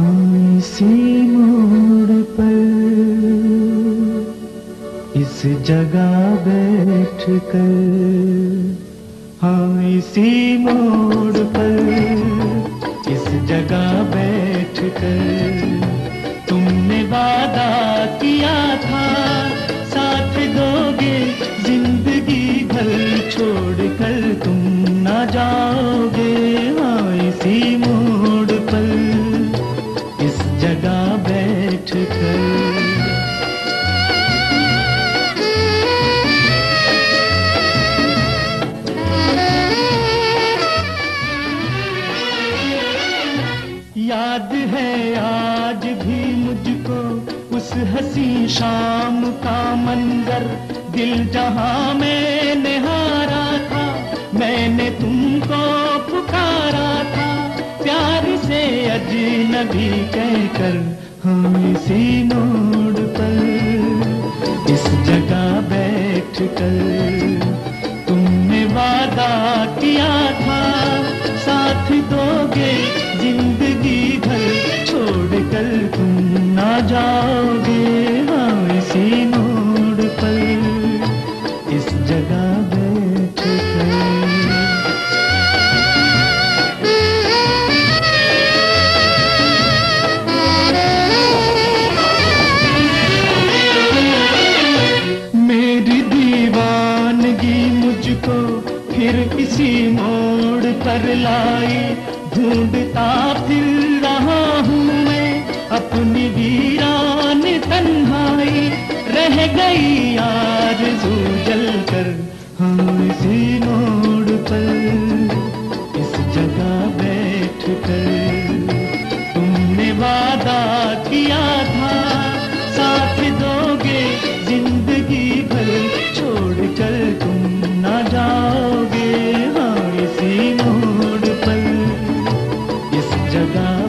कोई मोड़ पर, इस जगह बैठ कर हाँ इसी मोड़ पर, इस जगह बैठ कर तुमने वादा किया था, साथ दोगे ज़िंदगी भर छोड़ कर तुम याद है आज भी मुझको उस हसी शाम का मंजर। दिल जहाँ में निहारा था, मैंने तुमको पुकारा था। प्यार से अजनबी कहकर हम इसी मोड़ पर इस जगह बैठ कर तुमने वादा किया था साथ दोगे मुझको फिर किसी मोड़ पर लाए ढूंढता फिर रहा हूँ मैं, अपनी वीरान तन्हाई। रह गई यार जू जल कर हम इसी मोड़ पर, इस जगह बैठ कर। जगा